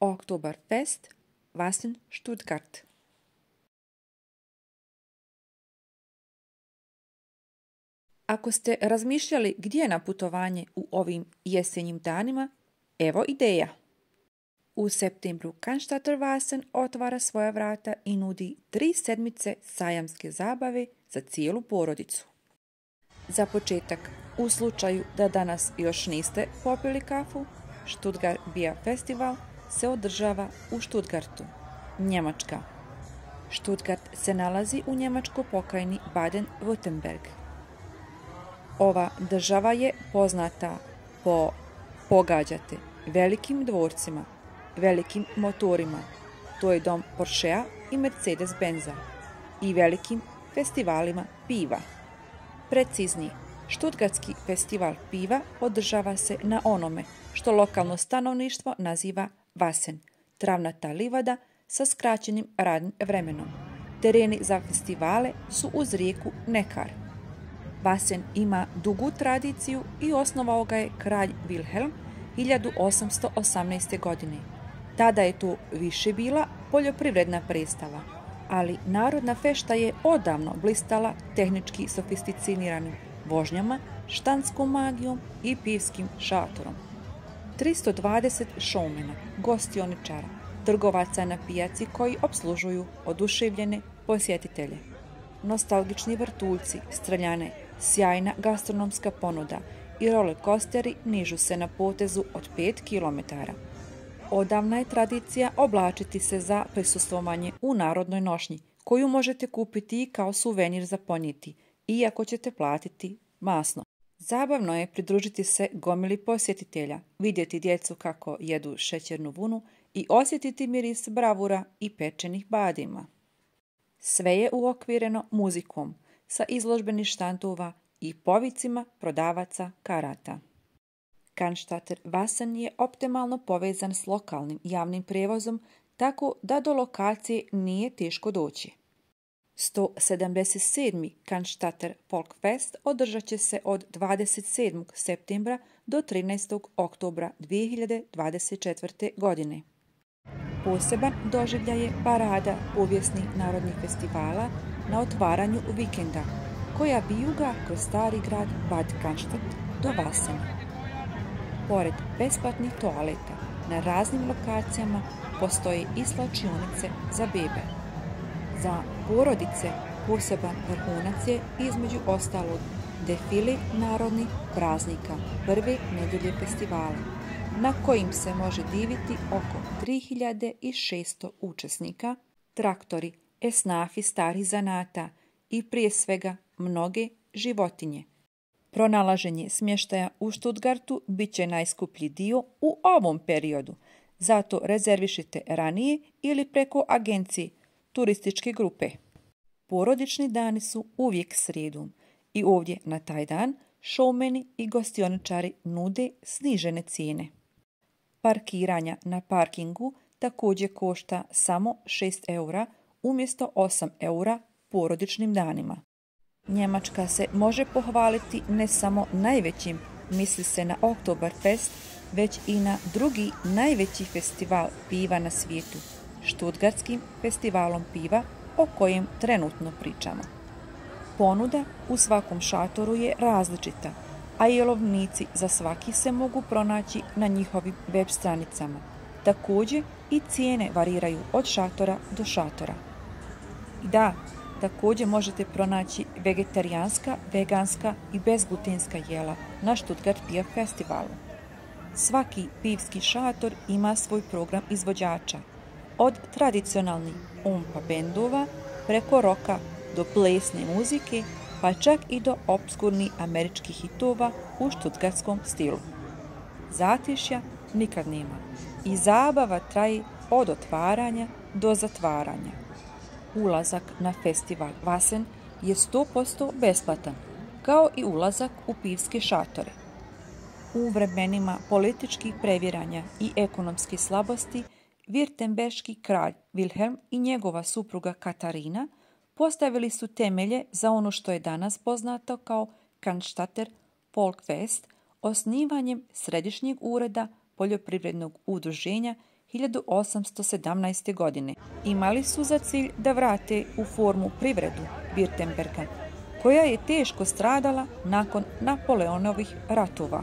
Oktoberfest Wassen Stuttgart. Ako ste razmišljali gdje na putovanje u ovim jesenjim danima, evo ideja. U septembru Cannstatter Wassen otvara svoja vrata i nudi tri sedmice sajamske zabave za cijelu porodicu. Za početak, u slučaju da danas još niste popili kafu, Stuttgart Bia Festival se održava u Stuttgartu, Njemačka. Stuttgart se nalazi u njemačkoj pokrajini Baden-Württemberg. Ova država je poznata po, pogađate, velikim dvorcima, velikim motorima, to je dom Porschea i Mercedes-Benza, i velikim festivalima piva. Preciznije, Štutgartski festival piva održava se na onome što lokalno stanovništvo naziva Vasen, travnata livada sa skraćenim radnim vremenom. Tereni za festivale su uz rijeku Nekar. Vasen ima dugu tradiciju i osnovao ga je kralj Wilhelm 1818. godine. Tada je to više bila poljoprivredna predstava, ali narodna fešta je odavno blistala tehnički sofisticiranim vožnjama, štanskom magijom i pivskim šatorom. 320 šoumena, gostioničara, trgovaca na pijaci koji obslužuju oduševljene posjetitelje. Nostalgični vrtuljci, streljane, sjajna gastronomska ponuda i roller coasteri nižu se na potezu od 5 km. Odavna je tradicija oblačiti se za prisustvovanje u narodnoj nošnji, koju možete kupiti i kao suvenir za ponijeti, iako ćete platiti masno. Zabavno je pridružiti se gomili posjetitelja, vidjeti djecu kako jedu šećernu vunu i osjetiti miris bravura i pečenih badima. Sve je uokvireno muzikom, sa izložbenih štantova i povicima prodavaca karata. Kanštater Vasen je optimalno povezan s lokalnim javnim prijevozom, tako da do lokacije nije teško doći. 177. Kanštater Folkfest održat će se od 27. septembra do 13. oktobra 2024. godine. Poseban doživljaj je parada povijesnih narodnih festivala na otvaranju vikenda, koja vijuga kroz stari grad Bad Cannstatt do Vasena. Pored besplatnih toaleta na raznim lokacijama postoje i slačionice za bebe. Za porodice poseban vrhunac je između ostalog defili narodnih praznika prve nedjelje festivala, na kojim se može diviti oko 3600 učesnika, traktori, esnafi stari zanata i prije svega mnoge životinje. Pronalaženje smještaja u Stuttgartu bit će najskuplji dio u ovom periodu, zato rezervišite ranije ili preko agencije turističke grupe. Porodični dani su uvijek srijedom i ovdje na taj dan šoumeni i gostioničari nude snižene cijene. Parkiranja na parkingu također košta samo 6 eura umjesto 8 eura porodičnim danima. Njemačka se može pohvaliti ne samo najvećim, misli se na Oktoberfest, već i na drugi najveći festival piva na svijetu – Štutgartskim festivalom piva o kojem trenutno pričamo. Ponuda u svakom šatoru je različita, a jelovnici za svaki se mogu pronaći na njihovim web stranicama. Također i cijene variraju od šatora do šatora. Da, također možete pronaći vegetarijanska, veganska i bezglutenska jela na Stuttgart Beer Festivalu. Svaki pivski šator ima svoj program izvođača – od tradicionalnih umpa bendova preko roka do plesne muzike, pa čak i do obskurnih američkih hitova u štutgarskom stilu. Zatišja nikad nema i zabava traji od otvaranja do zatvaranja. Ulazak na festival Vasen je 100% besplatan, kao i ulazak u pivske šatore. U vremenima političkih previranja i ekonomske slabosti Virtembeški kralj Wilhelm i njegova supruga Katarina postavili su temelje za ono što je danas poznato kao Cannstatter Folkfest osnivanjem Središnjeg ureda poljoprivrednog udruženja 1817. godine. Imali su za cilj da vrate u formu privredu Birtenberga, koja je teško stradala nakon Napoleonovih ratova.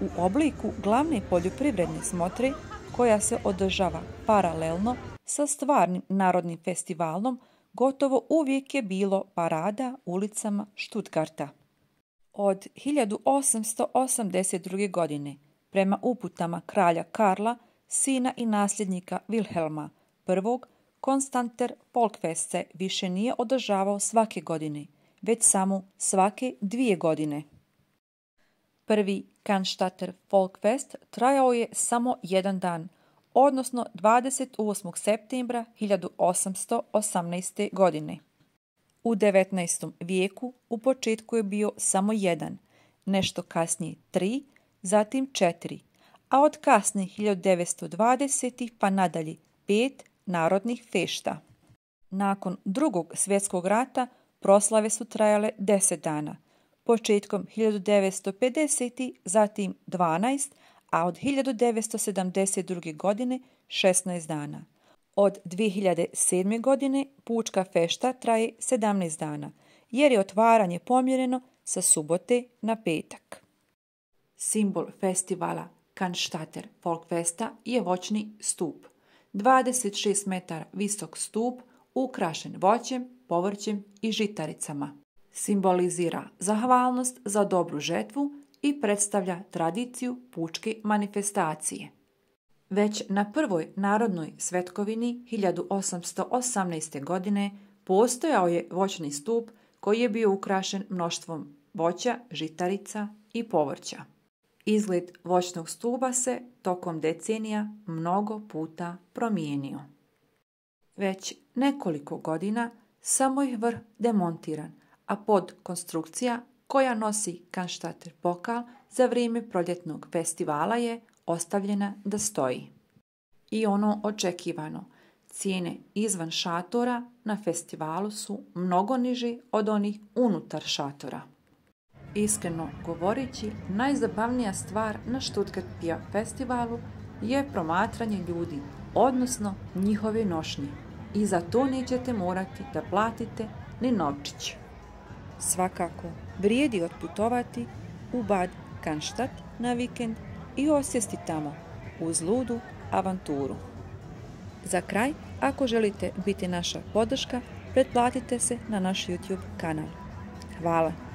U obliku glavne poljoprivredne smotre, koja se održava paralelno sa stvarnim narodnim festivalom, gotovo uvijek je bilo parada ulicama Štutgarta. Od 1882. godine, prema uputama kralja Karla, sina i nasljednika Wilhelma I, Konstanter Polkfest se više nije održavao svake godine, već samo svake dvije godine. Prvi Cannstatter Folkfest trajao je samo jedan dan, odnosno 28. septembra 1818. godine. U 19. vijeku u početku je bio samo jedan, nešto kasnije tri, zatim četiri, a od kasnih 1920. pa nadalje pet narodnih fešta. Nakon drugog svjetskog rata proslave su trajale 10 dana, početkom 1950. zatim 12, a od 1972. godine 16 dana. Od 2007. godine Pučka fešta traje 17 dana, jer je otvaranje pomjereno sa subote na petak. Simbol festivala Kanštater Folkfesta je voćni stup. 26 metara visok stup ukrašen voćem, povrćem i žitaricama. Simbolizira zahvalnost za dobru žetvu i predstavlja tradiciju pučke manifestacije. Već na prvoj narodnoj svetkovini 1818. godine postojao je voćni stup koji je bio ukrašen mnoštvom voća, žitarica i povrća. Izgled voćnog stuba se tokom decenija mnogo puta promijenio. Već nekoliko godina samo je vrh demontiran, a pod konstrukcija koja nosi Kanštater pokal za vrijeme proljetnog festivala je ostavljena da stoji. I ono očekivano, cijene izvan šatora na festivalu su mnogo niži od onih unutar šatora. Iskreno govoreći, najzabavnija stvar na Stuttgart Pia festivalu je promatranje ljudi, odnosno njihove nošnje. I za to nećete morati da platite ni novčić. Svakako, vrijedi otputovati u Bad Cannstatt na vikend i osjesti tamo uz ludu avanturu. Za kraj, ako želite biti naša podrška, pretplatite se na naš YouTube kanal. Hvala!